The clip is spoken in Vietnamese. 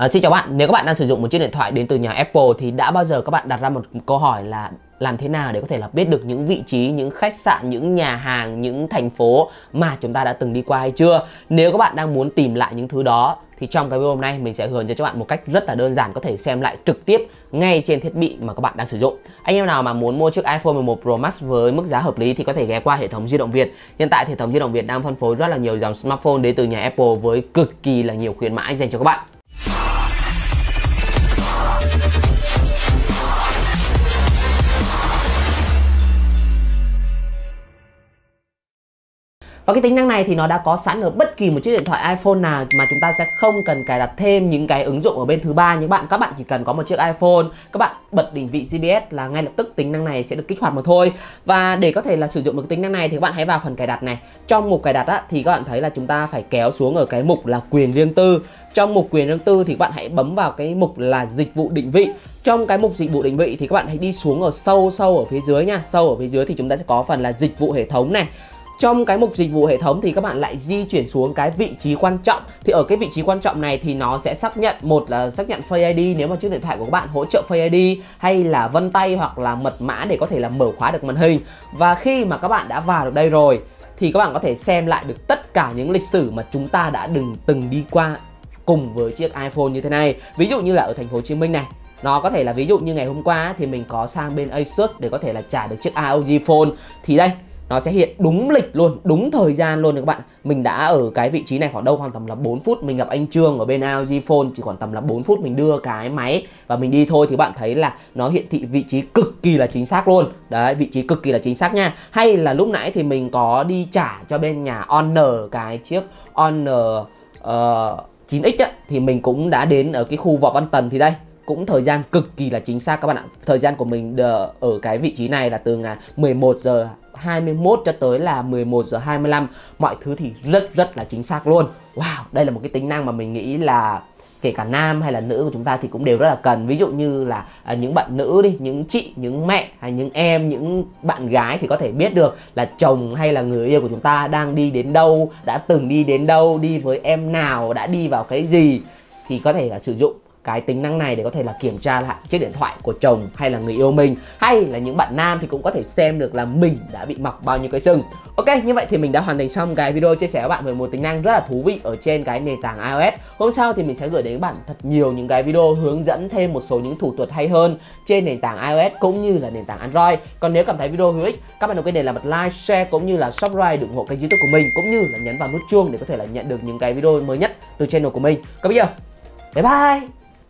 À, xin chào bạn, nếu các bạn đang sử dụng một chiếc điện thoại đến từ nhà Apple thì đã bao giờ các bạn đặt ra một câu hỏi là làm thế nào để có thể là biết được những vị trí, những khách sạn, những nhà hàng, những thành phố mà chúng ta đã từng đi qua hay chưa? Nếu các bạn đang muốn tìm lại những thứ đó thì trong cái video hôm nay mình sẽ hướng cho các bạn một cách rất là đơn giản có thể xem lại trực tiếp ngay trên thiết bị mà các bạn đang sử dụng. Anh em nào mà muốn mua chiếc iPhone 11 Pro Max với mức giá hợp lý thì có thể ghé qua hệ thống di động Việt. Hiện tại hệ thống di động Việt đang phân phối rất là nhiều dòng smartphone đến từ nhà Apple với cực kỳ là nhiều khuyến mãi dành cho các bạn. Và cái tính năng này thì nó đã có sẵn ở bất kỳ một chiếc điện thoại iPhone nào mà chúng ta sẽ không cần cài đặt thêm những cái ứng dụng ở bên thứ ba. Những bạn các bạn chỉ cần có một chiếc iPhone các bạn bật định vị GPS là ngay lập tức tính năng này sẽ được kích hoạt mà thôi. Và để có thể là sử dụng được tính năng này thì các bạn hãy vào phần cài đặt này. Trong mục cài đặt á, thì các bạn thấy là chúng ta phải kéo xuống ở cái mục là quyền riêng tư. Trong mục quyền riêng tư thì các bạn hãy bấm vào cái mục là dịch vụ định vị. Trong cái mục dịch vụ định vị thì các bạn hãy đi xuống ở sâu sâu ở phía dưới nha. Sâu ở phía dưới thì chúng ta sẽ có phần là dịch vụ hệ thống này trong cái mục dịch vụ hệ thống thì các bạn lại di chuyển xuống cái vị trí quan trọng. Thì ở cái vị trí quan trọng này thì nó sẽ xác nhận, một là xác nhận Face ID nếu mà chiếc điện thoại của các bạn hỗ trợ Face ID hay là vân tay hoặc là mật mã để có thể là mở khóa được màn hình. Và khi mà các bạn đã vào được đây rồi, thì các bạn có thể xem lại được tất cả những lịch sử mà chúng ta đã đừng từng đi qua cùng với chiếc iPhone như thế này. Ví dụ như là ở thành phố Hồ Chí Minh này, nó có thể là ví dụ như ngày hôm qua thì mình có sang bên Asus để có thể là trả được chiếc ROG phone. Thì đây nó sẽ hiện đúng lịch luôn đúng thời gian luôn các bạn. Mình đã ở cái vị trí này khoảng đâu? Khoảng tầm là 4 phút. Mình gặp anh Trương ở bên LG Phone chỉ khoảng tầm là 4 phút mình đưa cái máy và mình đi thôi. Thì bạn thấy là nó hiện thị vị trí cực kỳ là chính xác luôn. Đấy vị trí cực kỳ là chính xác nha. Hay là lúc nãy thì mình có đi trả cho bên nhà Honor cái chiếc Honor uh, ờ, 9X á, thì mình cũng đã đến ở cái khu Võ Văn Tần thì đây. Cũng thời gian cực kỳ là chính xác các bạn ạ. Thời gian của mình ở cái vị trí này là từ ngày 11 giờ 21 cho tới là 11 giờ 25 Mọi thứ thì rất rất là chính xác luôn. Wow, đây là một cái tính năng mà mình nghĩ là kể cả nam hay là nữ của chúng ta thì cũng đều rất là cần. Ví dụ như là à, những bạn nữ đi những chị những mẹ hay những em những bạn gái thì có thể biết được là chồng hay là người yêu của chúng ta đang đi đến đâu đã từng đi đến đâu đi với em nào đã đi vào cái gì thì có thể là sử dụng cái tính năng này để có thể là kiểm tra lại chiếc điện thoại của chồng hay là người yêu mình, hay là những bạn nam thì cũng có thể xem được là mình đã bị mọc bao nhiêu cái sừng. Ok, như vậy thì mình đã hoàn thành xong cái video chia sẻ với bạn về một tính năng rất là thú vị ở trên cái nền tảng iOS. Hôm sau thì mình sẽ gửi đến các bạn thật nhiều những cái video hướng dẫn thêm một số những thủ thuật hay hơn trên nền tảng iOS cũng như là nền tảng Android. Còn nếu cảm thấy video hữu ích, các bạn đừng quên để làm một like, share cũng như là subscribe ủng hộ kênh youtube của mình cũng như là nhấn vào nút chuông để có thể là nhận được những cái video mới nhất từ channel của mình. Còn bây giờ, bye bye!